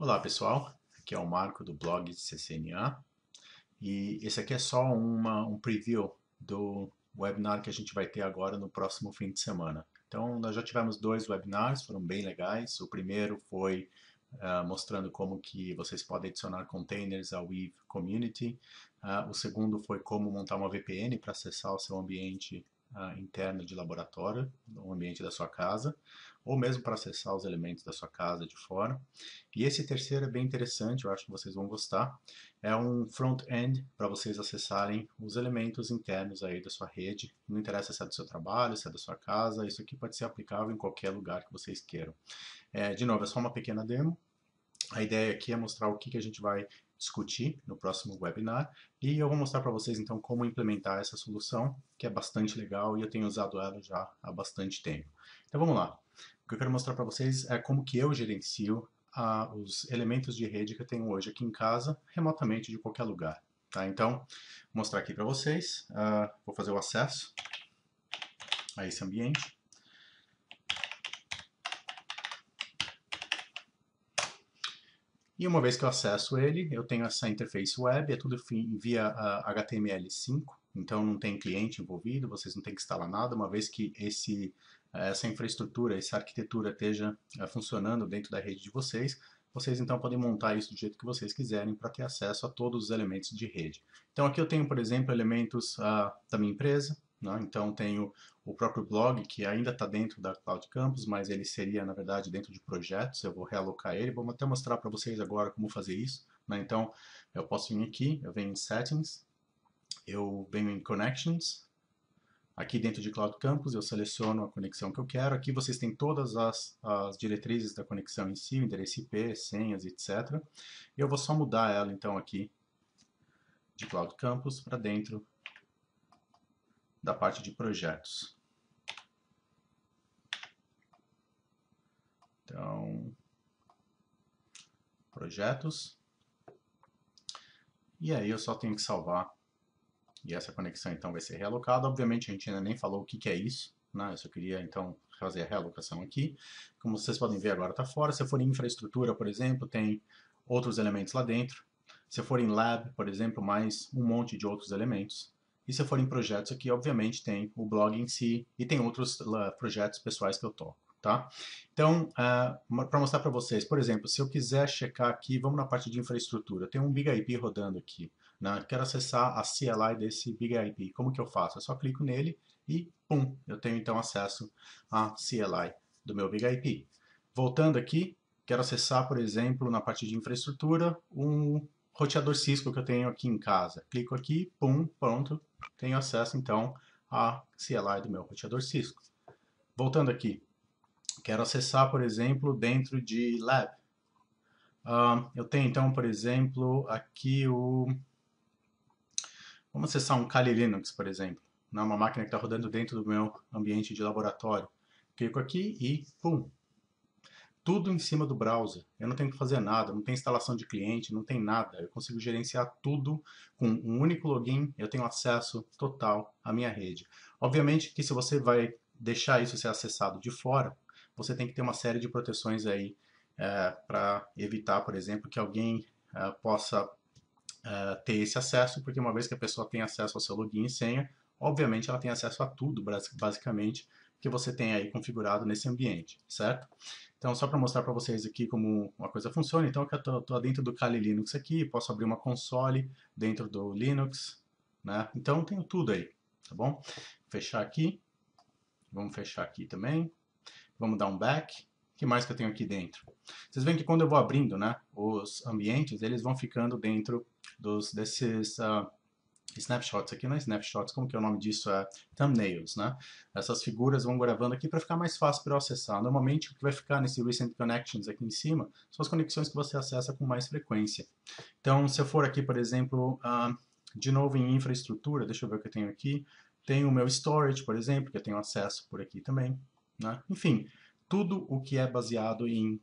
Olá pessoal, aqui é o Marco do blog de CCNA e esse aqui é só uma, um preview do webinar que a gente vai ter agora no próximo fim de semana. Então nós já tivemos dois webinars, foram bem legais. O primeiro foi uh, mostrando como que vocês podem adicionar containers ao Weave Community. Uh, o segundo foi como montar uma VPN para acessar o seu ambiente uh, interno de laboratório, no ambiente da sua casa, ou mesmo para acessar os elementos da sua casa de fora. E esse terceiro é bem interessante, eu acho que vocês vão gostar. É um front-end para vocês acessarem os elementos internos aí da sua rede. Não interessa se é do seu trabalho, se é da sua casa, isso aqui pode ser aplicável em qualquer lugar que vocês queiram. É, de novo, é só uma pequena demo. A ideia aqui é mostrar o que, que a gente vai discutir no próximo webinar e eu vou mostrar para vocês então como implementar essa solução, que é bastante legal e eu tenho usado ela já há bastante tempo. Então vamos lá. O que eu quero mostrar para vocês é como que eu gerencio ah, os elementos de rede que eu tenho hoje aqui em casa, remotamente de qualquer lugar. Tá? Então, vou mostrar aqui para vocês, ah, vou fazer o acesso a esse ambiente. E uma vez que eu acesso ele, eu tenho essa interface web, é tudo via uh, HTML5, então não tem cliente envolvido, vocês não têm que instalar nada, uma vez que esse, essa infraestrutura, essa arquitetura esteja uh, funcionando dentro da rede de vocês, vocês então podem montar isso do jeito que vocês quiserem para ter acesso a todos os elementos de rede. Então aqui eu tenho, por exemplo, elementos uh, da minha empresa, né? Então tenho o próprio blog que ainda está dentro da Cloud Campus, mas ele seria na verdade dentro de projetos, eu vou realocar ele, vou até mostrar para vocês agora como fazer isso. Né? Então eu posso vir aqui, eu venho em Settings, eu venho em Connections, aqui dentro de Cloud Campus eu seleciono a conexão que eu quero, aqui vocês têm todas as, as diretrizes da conexão em si, endereço IP, senhas, etc. Eu vou só mudar ela então aqui de Cloud Campus para dentro da parte de projetos. Então, projetos. E aí eu só tenho que salvar. E essa conexão então vai ser realocada. Obviamente a gente ainda nem falou o que, que é isso. Né? Eu só queria então fazer a realocação aqui. Como vocês podem ver agora está fora. Se for em infraestrutura, por exemplo, tem outros elementos lá dentro. Se for em lab, por exemplo, mais um monte de outros elementos. E se for em projetos aqui, obviamente tem o blog em si e tem outros projetos pessoais que eu toco. Tá? Então, uh, para mostrar para vocês, por exemplo, se eu quiser checar aqui, vamos na parte de infraestrutura, tem um Big IP rodando aqui, né? quero acessar a CLI desse Big IP, como que eu faço? Eu só clico nele e, pum, eu tenho então acesso à CLI do meu Big IP. Voltando aqui, quero acessar, por exemplo, na parte de infraestrutura, um roteador Cisco que eu tenho aqui em casa. Clico aqui, pum, pronto, tenho acesso então à CLI do meu roteador Cisco. Voltando aqui, quero acessar, por exemplo, dentro de Lab. Uh, eu tenho então, por exemplo, aqui o... Vamos acessar um Kali Linux, por exemplo. Né? Uma máquina que está rodando dentro do meu ambiente de laboratório. Clico aqui e, pum, tudo em cima do browser. Eu não tenho que fazer nada, não tem instalação de cliente, não tem nada. Eu consigo gerenciar tudo com um único login, eu tenho acesso total à minha rede. Obviamente que se você vai deixar isso ser acessado de fora, você tem que ter uma série de proteções aí é, para evitar, por exemplo, que alguém é, possa é, ter esse acesso, porque uma vez que a pessoa tem acesso ao seu login e senha, obviamente ela tem acesso a tudo, basicamente, que você tem aí configurado nesse ambiente, certo? Então, só para mostrar para vocês aqui como uma coisa funciona, então eu estou dentro do Kali Linux aqui, posso abrir uma console dentro do Linux, né? Então, tenho tudo aí, tá bom? Fechar aqui, vamos fechar aqui também, vamos dar um back, o que mais que eu tenho aqui dentro? Vocês veem que quando eu vou abrindo, né, os ambientes, eles vão ficando dentro dos, desses... Uh, snapshots, aqui não é snapshots, como que é o nome disso? É thumbnails, né? Essas figuras vão gravando aqui para ficar mais fácil para eu acessar. Normalmente o que vai ficar nesse Recent Connections aqui em cima são as conexões que você acessa com mais frequência. Então, se eu for aqui, por exemplo, uh, de novo em infraestrutura, deixa eu ver o que eu tenho aqui, tenho o meu storage, por exemplo, que eu tenho acesso por aqui também, né? Enfim, tudo o que é baseado em uh,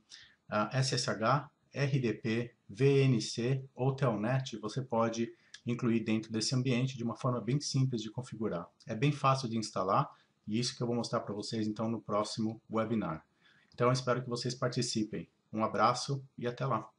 ah, SSH, RDP, VNC ou Telnet, você pode incluir dentro desse ambiente de uma forma bem simples de configurar. É bem fácil de instalar e isso que eu vou mostrar para vocês então no próximo webinar. Então espero que vocês participem. Um abraço e até lá!